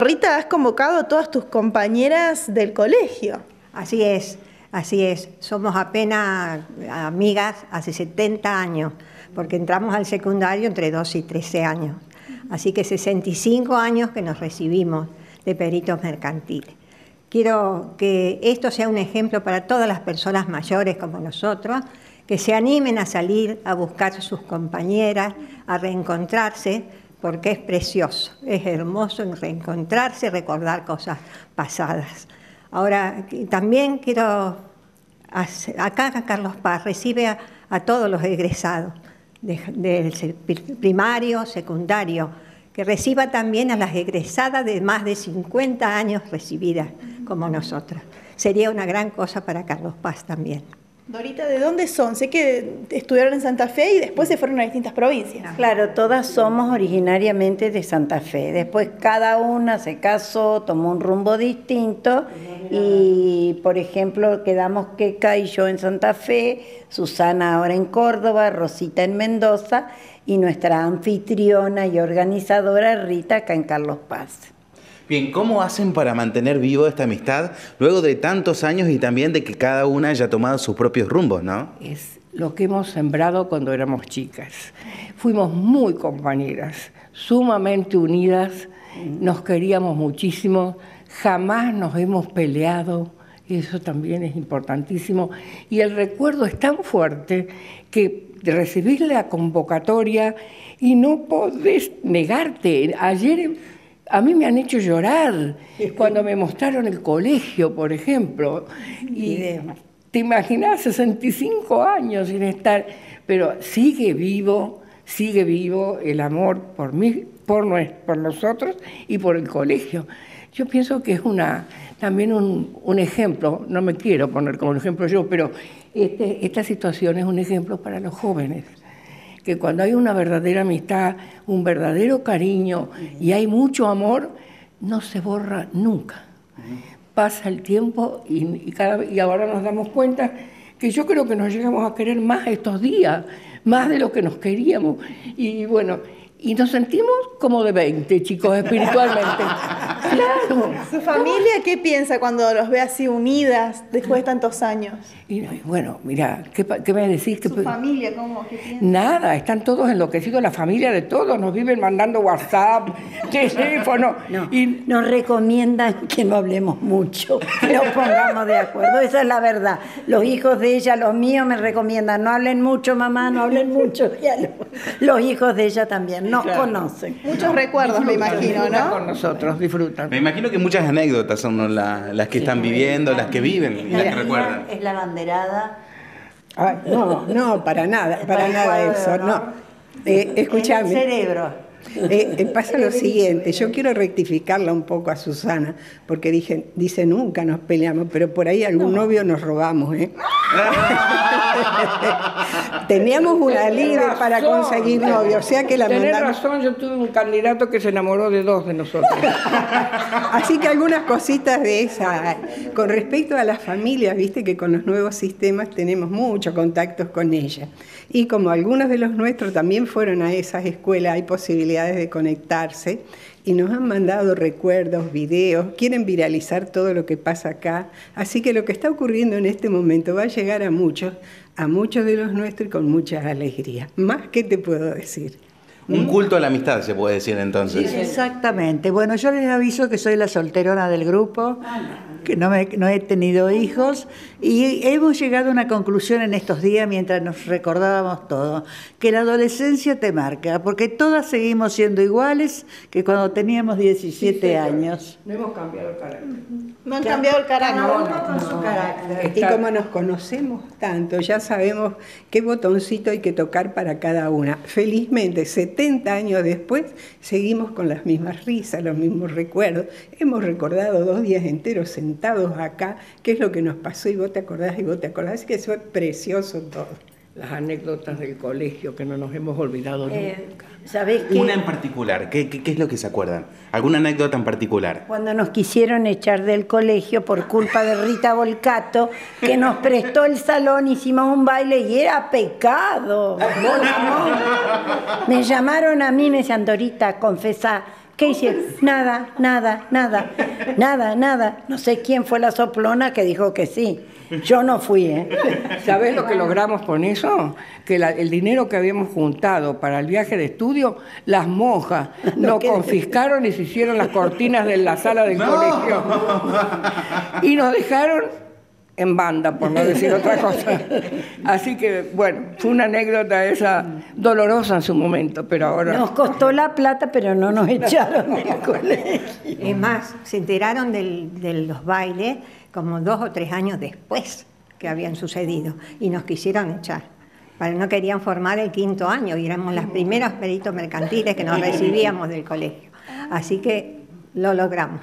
Rita, has convocado a todas tus compañeras del colegio. Así es, así es. Somos apenas amigas hace 70 años, porque entramos al secundario entre 12 y 13 años. Así que 65 años que nos recibimos de peritos mercantiles. Quiero que esto sea un ejemplo para todas las personas mayores como nosotros, que se animen a salir a buscar a sus compañeras, a reencontrarse, porque es precioso, es hermoso reencontrarse, recordar cosas pasadas. Ahora, también quiero, acá Carlos Paz recibe a, todos los egresados del primario, secundario, que reciba también a las egresadas de más de 50 años recibidas como nosotras. Sería una gran cosa para Carlos Paz también. Dorita, ¿de dónde son? Sé que estudiaron en Santa Fe y después se fueron a distintas provincias. Claro, todas somos originariamente de Santa Fe. Después cada una se casó, tomó un rumbo distinto y, por ejemplo, quedamos Keka y yo en Santa Fe, Susana ahora en Córdoba, Rosita en Mendoza y nuestra anfitriona y organizadora Rita acá en Carlos Paz. Bien, ¿cómo hacen para mantener vivo esta amistad luego de tantos años y también de que cada una haya tomado sus propios rumbos, no? Es lo que hemos sembrado cuando éramos chicas. Fuimos muy compañeras, sumamente unidas, nos queríamos muchísimo, jamás nos hemos peleado, eso también es importantísimo. Y el recuerdo es tan fuerte que recibís la convocatoria y no podés negarte. Ayer a mí me han hecho llorar cuando me mostraron el colegio, por ejemplo. Y te imaginas 65 años sin estar, pero sigue vivo, sigue vivo el amor por mí, por, por nosotros y por el colegio. Yo pienso que es una, también un, ejemplo, no me quiero poner como ejemplo yo, pero este, esta situación es un ejemplo para los jóvenes que cuando hay una verdadera amistad, un verdadero cariño y hay mucho amor, no se borra nunca. Pasa el tiempo y, cada, y ahora nos damos cuenta que yo creo que nos llegamos a querer más estos días, más de lo que nos queríamos. Y bueno, y nos sentimos como de 20, chicos, espiritualmente. claro. ¿Su familia qué piensa cuando los ve así unidas después de tantos años? Y, bueno, mira, ¿qué, qué me decís? ¿Su familia cómo? ¿Qué piensa? Nada, están todos enloquecidos, la familia de todos, nos viven mandando WhatsApp, teléfono. y nos recomiendan que no hablemos mucho, que nos pongamos de acuerdo, esa es la verdad. Los hijos de ella, los míos me recomiendan, no hablen mucho, mamá, no hablen mucho. los hijos de ella también nos conocen. Muchos recuerdos, me imagino, ¿no? Con nosotros, Me imagino que muchas anécdotas son las que están viviendo, las que viven y las que recuerdan. Es la banderada. no, no, para nada, para nada eso, no. Eh, escúchame. El cerebro. Eh, eh, pasa lo siguiente, yo quiero rectificarla un poco a Susana, porque dije, dice nunca nos peleamos, pero por ahí algún novio nos robamos. ¿eh? Teníamos una líder para conseguir novio, o sea que la Tenés razón, yo tuve un candidato que se enamoró de dos de nosotros. Así que algunas cositas de esa. Con respecto a las familias, viste que con los nuevos sistemas tenemos muchos contactos con ellas. Y como algunos de los nuestros también fueron a esas escuelas, hay posibilidades de conectarse y nos han mandado recuerdos, videos, quieren viralizar todo lo que pasa acá. Así que lo que está ocurriendo en este momento va a llegar a muchos, a muchos de los nuestros y con mucha alegría. Más que te puedo decir. Un culto a la amistad, se puede decir entonces. exactamente. Bueno, yo les aviso que soy la solterona del grupo, que no, no he tenido hijos, y hemos llegado a una conclusión en estos días mientras nos recordábamos todo, que la adolescencia te marca, porque todas seguimos siendo iguales que cuando teníamos 17 años. No hemos cambiado el carácter. No han cambiado el carácter. con su carácter. Y como nos conocemos tanto, ya sabemos qué botoncito hay que tocar para cada una. Felizmente, 70 años después, seguimos con las mismas risas, los mismos recuerdos. Hemos recordado dos días enteros sentados acá, qué es lo que nos pasó y vos te acordás y vos te acordás. Así que eso es precioso todo las anécdotas del colegio que no nos hemos olvidado eh, nunca. ¿Sabés Una en particular, ¿Qué, ¿Qué, es lo que se acuerdan? ¿Alguna anécdota en particular? Cuando nos quisieron echar del colegio por culpa de Rita Volcato, que nos prestó el salón, hicimos un baile y era pecado. Me llamaron a mí, me decían, Dorita, confesá ¿Qué hicieron? Nada, nada, nada, nada, nada. No sé quién fue la soplona que dijo que sí. Yo no fui, ¿eh? ¿Sabés lo que logramos con eso? Que la- el dinero que habíamos juntado para el viaje de estudio, las monjas lo confiscaron y se hicieron las cortinas de la sala del colegio. Y nos dejaron en banda, por no decir otra cosa. Así que, bueno, fue una anécdota esa dolorosa en su momento, pero ahora... Nos costó la plata, pero no nos echaron del colegio. Es más, se enteraron del- de los bailes como dos o tres años después que habían sucedido y nos quisieron echar. Para no querían formar el quinto año y éramos las primeras peritos mercantiles que nos recibíamos del colegio. Así que lo logramos.